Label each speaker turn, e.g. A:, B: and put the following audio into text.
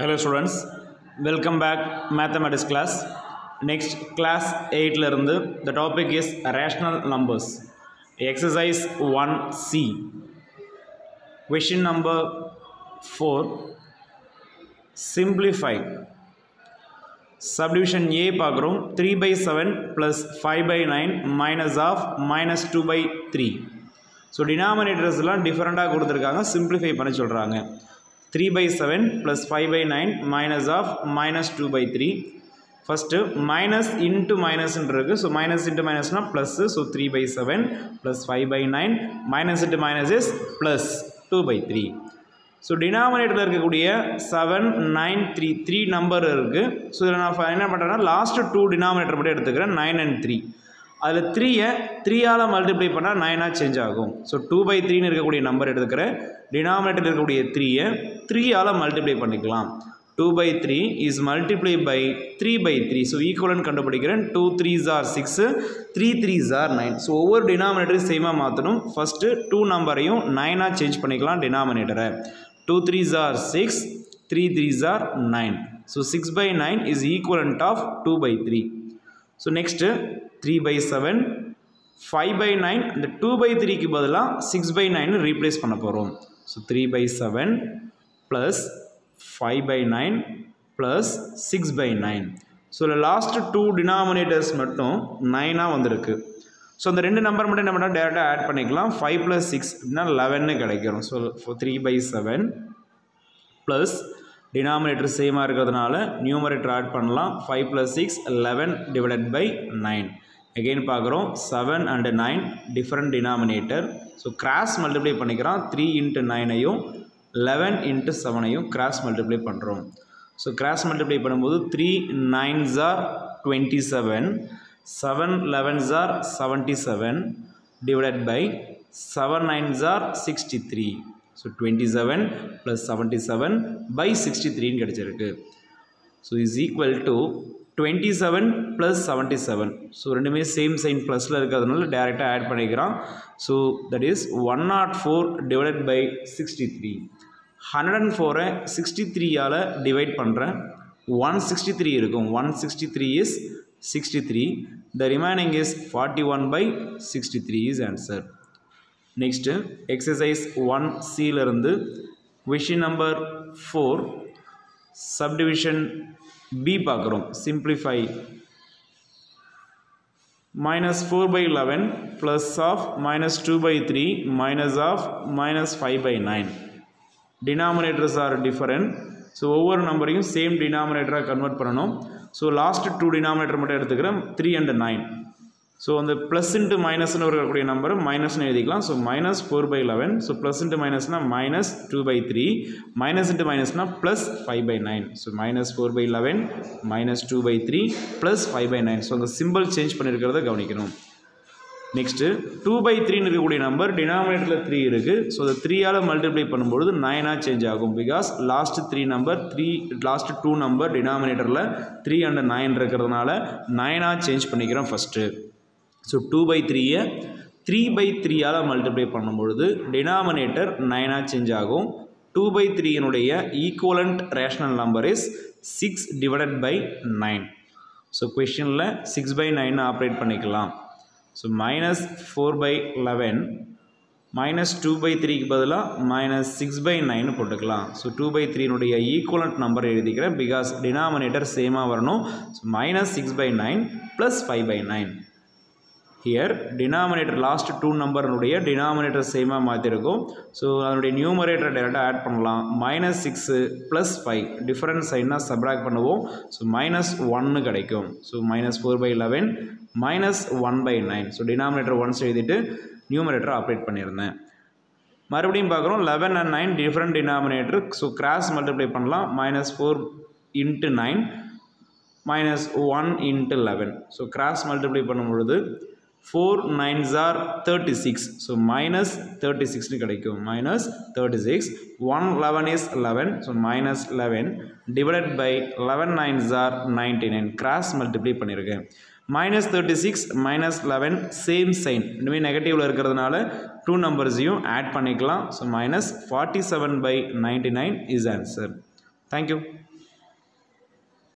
A: Hello students, welcome back mathematics class. Next class 8 ல இருந்து the topic is rational numbers. Exercise 1C. Question number 4. Simplify. Subdivision A பார்க்குறோம் 3 by 7 plus 5 by 9 minus of minus 2 by 3. So டினாமினேட்டர்ஸ்லாம் டிஃப்ரெண்ட்டாக கொடுத்துருக்காங்க simplify பண்ண சொல்கிறாங்க three by seven plus five by nine minus of minus two by three first minus into மைனஸ்ன்னு இருக்குது so minus into மைனஸ்னால் plus so three by seven plus five by nine minus into minus is plus two by three so டினாமினேட்டரில் இருக்கக்கூடிய seven nine three three number இருக்குது so இதில் நான் என்ன பண்ணுறேன்னா last two denominator மட்டும் எடுத்துக்கிறேன். நைன் அண்ட் த்ரீ அதில் த்ரீயை த்ரீயால் மல்டிப்ளை பண்ணால் நைனாக சேஞ்ச் ஆகும். ஸோ டூ பை த்ரீன்னு இருக்கக்கூடிய நம்பர் எடுத்துக்கிறேன். டினாமினேட்டர் இருக்கக்கூடிய த்ரீயை த்ரீயால் மல்டிப்ளை பண்ணிக்கலாம். Two by three is multiply by three by three so ஈக்குவலன் கண்டுபிடிக்கிறேன். Two threes are six three three are nine so ஒவ்வொரு டினாமினேட்டரையும் சேமாக மாற்றணும் ஃபஸ்ட்டு டூ நம்பரையும் நைனாக சேஞ்ச் பண்ணிக்கலாம் டினாமினேட்டரை two three are six three three are nine so six by nine is equivalent of two by three so next three by seven five by nine இந்த two by த்ரீக்கு பதிலாக six by nine replace பண்ண போகிறோம் so three by seven plus five by nine plus six by nine so இதில் last two denominators மட்டும் நைனாக வந்திருக்கு. So அந்த ரெண்டு நம்பர் மட்டும் என்ன பண்ணால் டேரெக்டாக ஆட் பண்ணிக்கலாம். ஃபைவ் ப்ளஸ் சிக்ஸ் அப்படின்னா லெவன்னு கிடைக்கும். So three by seven plus denominator சேமாக இருக்கிறதுனால நியூமரேட்டர் ஆட் பண்ணலாம். Five plus six eleven divided by nine again பார்க்குறோம். Seven and nine different denominator so cross multiply பண்ணிக்கிறோம். த்ரீ இன்ட்டு நைனையும் லெவன் இன்ட்டு செவனையும் கிராஸ் மல்டிப்ளை பண்ணுறோம் ஸோ கிராஸ் மல்டிப்ளை பண்ணும்போது three nines are twenty seven seven elevens are seventy seven divided by seven nines are sixty three so twenty seven plus seventy seven by sixty த்ரீன்னு கிடச்சிருக்கு. So is equal to twenty seven plus seventy seven so ரெண்டுமே same sign ப்ளஸில் இருக்கிறதுனால டேரெக்டாக add பண்ணிக்கிறோம். So that is one nought four divided by sixty three hundred and ஃபோரை sixty த்ரீயால் divide பண்ணுறேன் ஒன் சிக்ஸ்டி த்ரீ இருக்கும். One sixty three is sixty three the remaining is forty one by sixty three is answer next exercise one சியிலிருந்து question number four subdivision B பார்க்குறோம். Simplify minus 4 by 11 plus of minus 2 by 3 minus of minus 5 by 9 denominators are different. So ஒவ்வொரு நம்பரையும் same டினாமினேட்டராக convert பண்ணணும். So last two denominator மட்டும் எடுத்துக்கிறேன். Three and nine so அந்த plus into மைனஸ்னு இருக்கக்கூடிய நம்பர் மைனஸ்னு எழுதிக்கலாம். So minus four by eleven so plus into மைனஸ்னால் minus two by three minus into மைனஸ்னால் plus five by nine so minus four by eleven minus two by three plus five by nine so அந்த simple change பண்ணியிருக்கிறத கவனிக்கணும். Next two by த்ரீன்னு இருக்கக்கூடிய number டினாமினேட்டரில் three இருக்குது so அதை த்ரீயால் multiply பண்ணும்பொழுது நைனாக சேஞ்ச் ஆகும். Because last three number three last two number டினாமினேட்டரில் த்ரீ அண்ட் நைன் இருக்கிறதுனால நைனாக சேஞ்ச் பண்ணிக்கிறோம் ஃபஸ்ட்டு ஸோ டூ பை த்ரீயை த்ரீ பை த்ரீயால் மல்டிப்ளை பண்ணும்பொழுது டினாமினேட்டர் நைனாக சேஞ்ச் ஆகும். Two by த்ரீயினுடைய equivalent rational number is six divided by nine so கொஷினில் சிக்ஸ் பை நைன் ஆப்ரேட் பண்ணிக்கலாம். So minus four by eleven minus two by த்ரீக்கு பதிலாக minus six by nine போட்டுக்கலாம். So two by த்ரீனுடைய equivalent number எழுதிக்கிறேன் because denominator சேமாக வரணும். So minus six by nine plus five by nine here denominator last two நம்பர்னுடைய denominator சேமாக மாற்றிருக்கும் so அதனுடைய நியூமரேட்டரை டேரெக்டாக ஆட் பண்ணலாம். Minus six plus five different சைனாக subtract பண்ணுவோம். ஸோ மைனஸ் ஒன்று கிடைக்கும். So minus four by eleven minus one by nine so denominator once எழுதிட்டு நியூமரேட்டர் ஆப்ரேட் பண்ணியிருந்தேன் மறுபடியும் பார்க்குறோம். Eleven and nine different denominator so cross multiply பண்ணலாம். Minus four into nine minus one into eleven so cross multiply பண்ணும் பொழுது four nines are thirty six so minus thirty சிக்ஸ்னு கிடைக்கும். Minus thirty six one eleven is eleven so minus eleven divided by eleven nines are ninety nine cross multiply பண்ணியிருக்கேன் minus thirty six minus eleven same sign இனிமேல் நெகட்டிவில் இருக்கிறதுனால two நம்பர்ஸையும் add பண்ணிக்கலாம். So minus forty seven by ninety nine is answer thank you